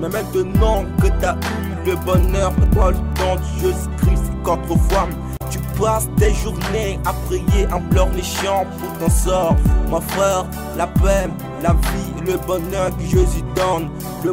Mais maintenant que t'as eu le bonheur, toi le temps de Jésus-Christ contre. Tu passes tes journées à prier, en pleurs les pour ton sort. Mon frère, la paix, la vie, le bonheur que Jésus donne. Le